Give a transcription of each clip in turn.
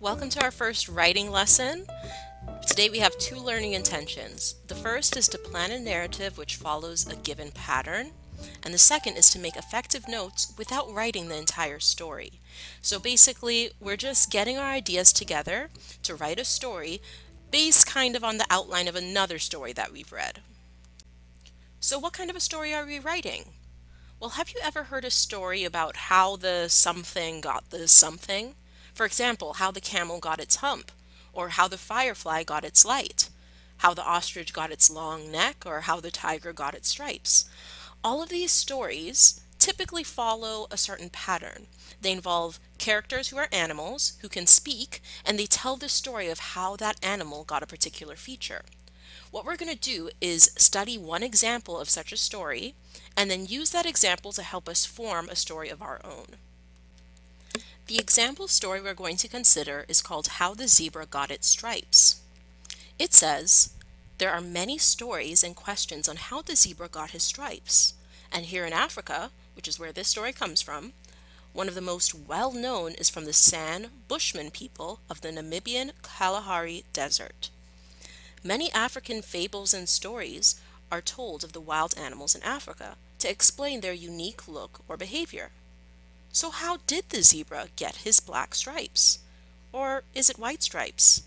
Welcome to our first writing lesson. Today we have two learning intentions. The first is to plan a narrative which follows a given pattern, and the second is to make effective notes without writing the entire story. So basically, we're just getting our ideas together to write a story based kind of on the outline of another story that we've read. So what kind of a story are we writing? Well, have you ever heard a story about how the something got the something? For example, how the camel got its hump, or how the firefly got its light, how the ostrich got its long neck, or how the tiger got its stripes. All of these stories typically follow a certain pattern. They involve characters who are animals, who can speak, and they tell the story of how that animal got a particular feature. What we're going to do is study one example of such a story, and then use that example to help us form a story of our own. The example story we're going to consider is called How the Zebra Got Its Stripes. It says, there are many stories and questions on how the zebra got his stripes. And here in Africa, which is where this story comes from, one of the most well known is from the San Bushman people of the Namibian Kalahari Desert. Many African fables and stories are told of the wild animals in Africa to explain their unique look or behavior. So how did the zebra get his black stripes? Or is it white stripes?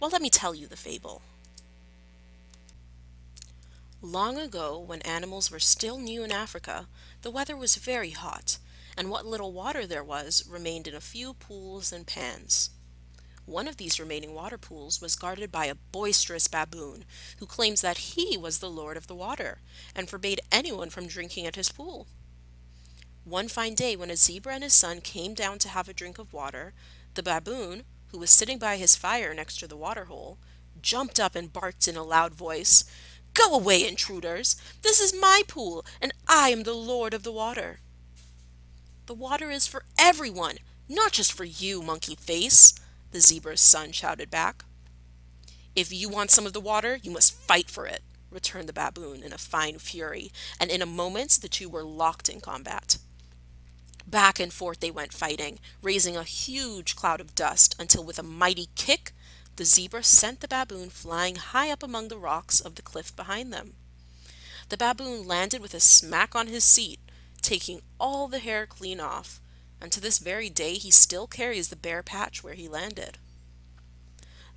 Well, let me tell you the fable. Long ago, when animals were still new in Africa, the weather was very hot, and what little water there was remained in a few pools and pans. One of these remaining water pools was guarded by a boisterous baboon, who claims that he was the lord of the water, and forbade anyone from drinking at his pool. One fine day when a zebra and his son came down to have a drink of water, the baboon, who was sitting by his fire next to the water hole, jumped up and barked in a loud voice, Go away, intruders! This is my pool, and I am the lord of the water. The water is for everyone, not just for you, monkey face, the zebra's son shouted back. If you want some of the water, you must fight for it, returned the baboon in a fine fury, and in a moment the two were locked in combat. Back and forth they went fighting, raising a huge cloud of dust until with a mighty kick, the zebra sent the baboon flying high up among the rocks of the cliff behind them. The baboon landed with a smack on his seat, taking all the hair clean off, and to this very day he still carries the bare patch where he landed.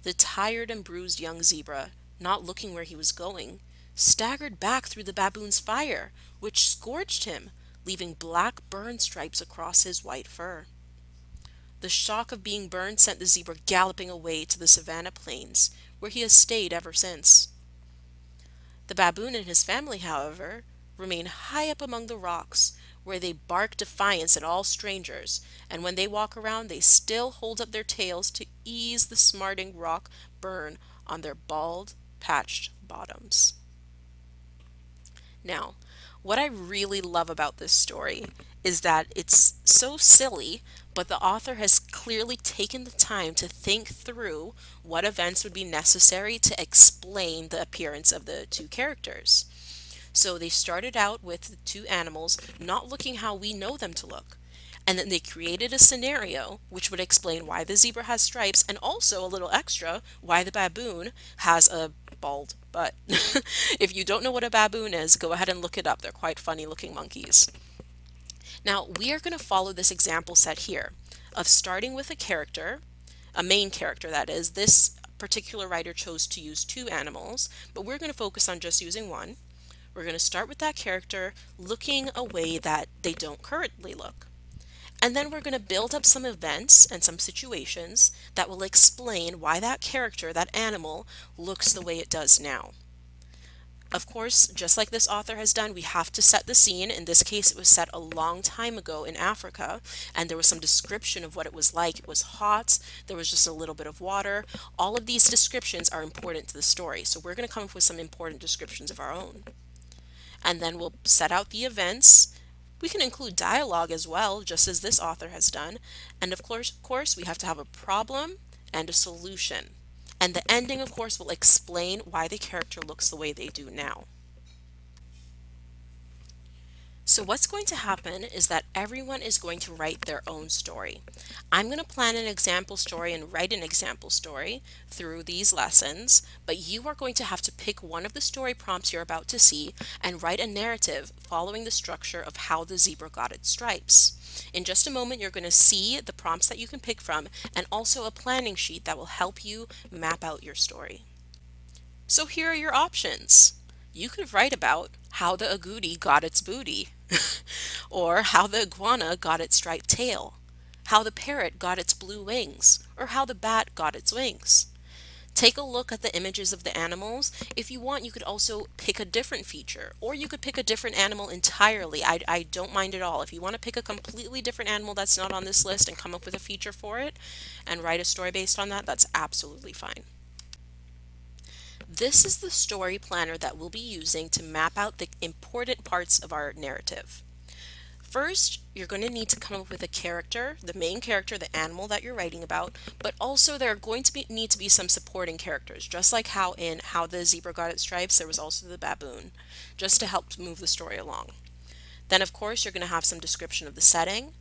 The tired and bruised young zebra, not looking where he was going, staggered back through the baboon's fire, which scorched him leaving black burn stripes across his white fur. The shock of being burned sent the zebra galloping away to the savannah plains, where he has stayed ever since. The baboon and his family, however, remain high up among the rocks, where they bark defiance at all strangers, and when they walk around they still hold up their tails to ease the smarting rock burn on their bald, patched bottoms. Now, what I really love about this story is that it's so silly, but the author has clearly taken the time to think through what events would be necessary to explain the appearance of the two characters. So they started out with the two animals not looking how we know them to look. And then they created a scenario which would explain why the zebra has stripes and also a little extra why the baboon has a bald but if you don't know what a baboon is, go ahead and look it up. They're quite funny looking monkeys. Now, we are going to follow this example set here of starting with a character, a main character that is. This particular writer chose to use two animals, but we're going to focus on just using one. We're going to start with that character looking a way that they don't currently look. And then we're going to build up some events and some situations that will explain why that character, that animal, looks the way it does now. Of course, just like this author has done, we have to set the scene. In this case, it was set a long time ago in Africa, and there was some description of what it was like. It was hot, there was just a little bit of water. All of these descriptions are important to the story, so we're going to come up with some important descriptions of our own. And then we'll set out the events, we can include dialogue as well, just as this author has done. And of course, of course, we have to have a problem and a solution. And the ending, of course, will explain why the character looks the way they do now. So what's going to happen is that everyone is going to write their own story. I'm going to plan an example story and write an example story through these lessons, but you are going to have to pick one of the story prompts you're about to see and write a narrative following the structure of how the zebra got its stripes. In just a moment, you're going to see the prompts that you can pick from and also a planning sheet that will help you map out your story. So here are your options. You could write about how the agouti got its booty or how the iguana got its striped tail, how the parrot got its blue wings, or how the bat got its wings. Take a look at the images of the animals. If you want, you could also pick a different feature, or you could pick a different animal entirely. I, I don't mind at all. If you want to pick a completely different animal that's not on this list and come up with a feature for it and write a story based on that, that's absolutely fine. This is the story planner that we'll be using to map out the important parts of our narrative. First, you're going to need to come up with a character, the main character, the animal that you're writing about, but also there are going to be need to be some supporting characters, just like how in How the Zebra Got Its Stripes there was also the baboon, just to help move the story along. Then of course you're going to have some description of the setting.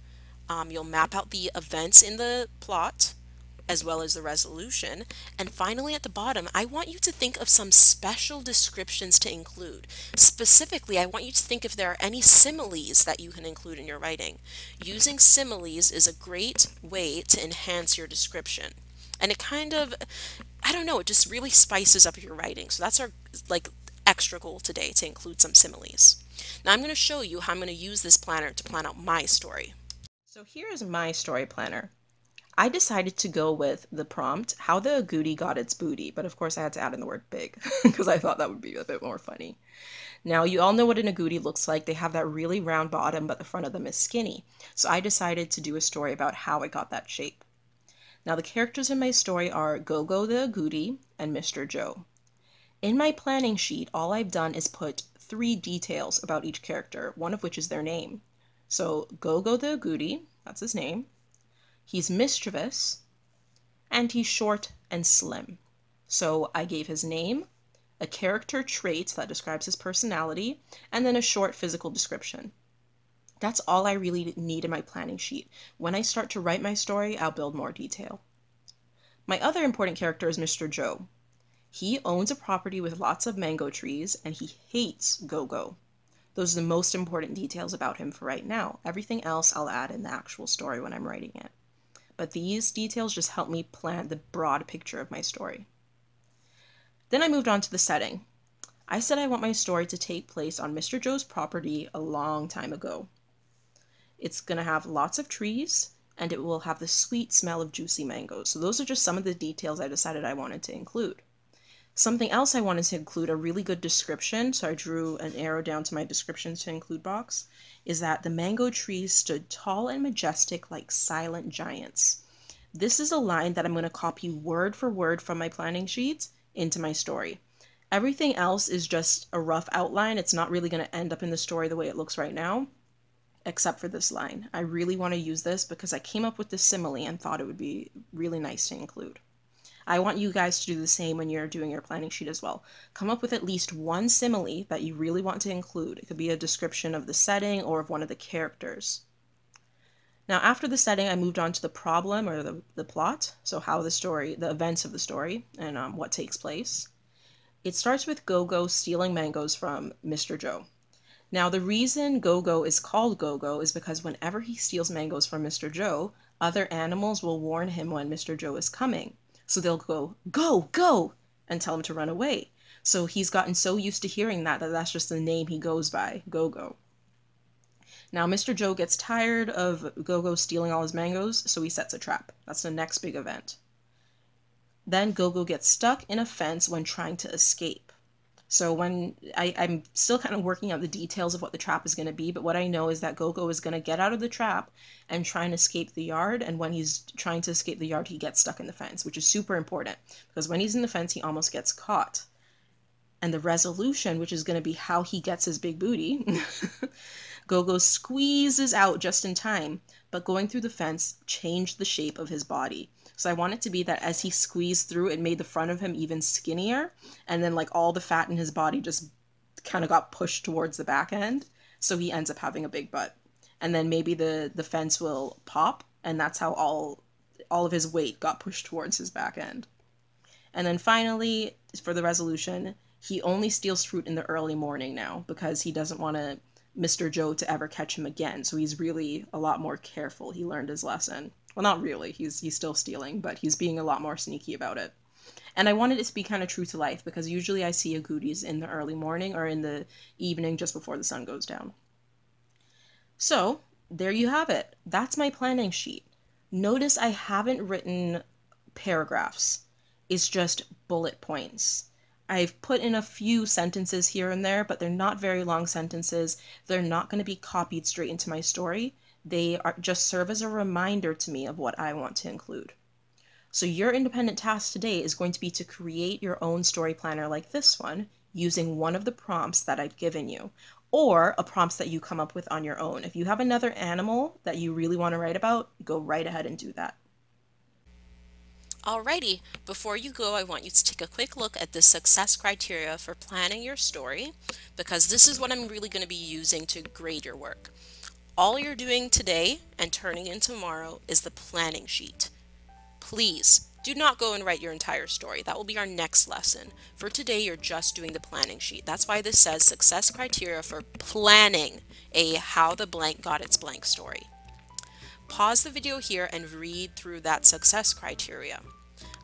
Um, you'll map out the events in the plot, as well as the resolution. And finally at the bottom, I want you to think of some special descriptions to include. Specifically, I want you to think if there are any similes that you can include in your writing. Using similes is a great way to enhance your description. And it kind of, I don't know, it just really spices up your writing. So that's our like extra goal today to include some similes. Now I'm going to show you how I'm going to use this planner to plan out my story. So here's my story planner. I decided to go with the prompt, how the agouti got its booty, but of course I had to add in the word big because I thought that would be a bit more funny. Now, you all know what an agouti looks like. They have that really round bottom, but the front of them is skinny. So I decided to do a story about how it got that shape. Now, the characters in my story are Gogo the agouti and Mr. Joe. In my planning sheet, all I've done is put three details about each character, one of which is their name. So Gogo the agouti, that's his name. He's mischievous, and he's short and slim. So I gave his name, a character trait that describes his personality, and then a short physical description. That's all I really need in my planning sheet. When I start to write my story, I'll build more detail. My other important character is Mr. Joe. He owns a property with lots of mango trees, and he hates Gogo. Those are the most important details about him for right now. Everything else I'll add in the actual story when I'm writing it but these details just help me plant the broad picture of my story. Then I moved on to the setting. I said I want my story to take place on Mr. Joe's property a long time ago. It's going to have lots of trees and it will have the sweet smell of juicy mangoes. So those are just some of the details I decided I wanted to include. Something else I wanted to include a really good description, so I drew an arrow down to my descriptions to include box, is that the mango trees stood tall and majestic like silent giants. This is a line that I'm going to copy word for word from my planning sheet into my story. Everything else is just a rough outline. It's not really going to end up in the story the way it looks right now, except for this line. I really want to use this because I came up with this simile and thought it would be really nice to include. I want you guys to do the same when you're doing your planning sheet as well. Come up with at least one simile that you really want to include. It could be a description of the setting or of one of the characters. Now, after the setting, I moved on to the problem or the, the plot, so how the story, the events of the story, and um, what takes place. It starts with Gogo stealing mangoes from Mr. Joe. Now, the reason Gogo is called Gogo is because whenever he steals mangoes from Mr. Joe, other animals will warn him when Mr. Joe is coming. So they'll go, go, go, and tell him to run away. So he's gotten so used to hearing that that that's just the name he goes by, Go Go. Now, Mr. Joe gets tired of Go Go stealing all his mangoes, so he sets a trap. That's the next big event. Then Go Go gets stuck in a fence when trying to escape. So when I, I'm still kind of working out the details of what the trap is going to be, but what I know is that Gogo is going to get out of the trap and try and escape the yard. And when he's trying to escape the yard, he gets stuck in the fence, which is super important because when he's in the fence, he almost gets caught. And the resolution, which is going to be how he gets his big booty, Gogo squeezes out just in time, but going through the fence changed the shape of his body. So I want it to be that as he squeezed through, it made the front of him even skinnier. And then like all the fat in his body just kind of got pushed towards the back end. so he ends up having a big butt. And then maybe the the fence will pop, and that's how all all of his weight got pushed towards his back end. And then finally, for the resolution, he only steals fruit in the early morning now because he doesn't want to Mr. Joe to ever catch him again. So he's really a lot more careful. He learned his lesson. Well, not really. He's he's still stealing, but he's being a lot more sneaky about it. And I wanted it to be kind of true to life because usually I see Agoutis in the early morning or in the evening just before the sun goes down. So, there you have it. That's my planning sheet. Notice I haven't written paragraphs. It's just bullet points. I've put in a few sentences here and there, but they're not very long sentences. They're not going to be copied straight into my story. They are just serve as a reminder to me of what I want to include. So your independent task today is going to be to create your own story planner like this one using one of the prompts that I've given you or a prompts that you come up with on your own. If you have another animal that you really want to write about, go right ahead and do that. Alrighty, before you go, I want you to take a quick look at the success criteria for planning your story because this is what I'm really going to be using to grade your work. All you're doing today and turning in tomorrow is the planning sheet. Please do not go and write your entire story. That will be our next lesson. For today, you're just doing the planning sheet. That's why this says success criteria for planning a how the blank got its blank story. Pause the video here and read through that success criteria.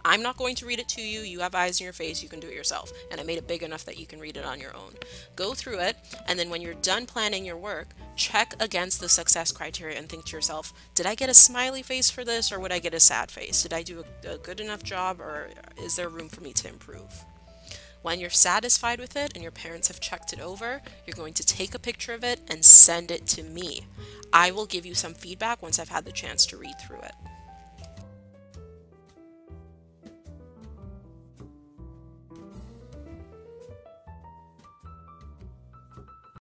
I'm not going to read it to you. You have eyes in your face. You can do it yourself. And I made it big enough that you can read it on your own. Go through it, and then when you're done planning your work, check against the success criteria and think to yourself, did I get a smiley face for this, or would I get a sad face? Did I do a, a good enough job, or is there room for me to improve? When you're satisfied with it and your parents have checked it over, you're going to take a picture of it and send it to me. I will give you some feedback once I've had the chance to read through it.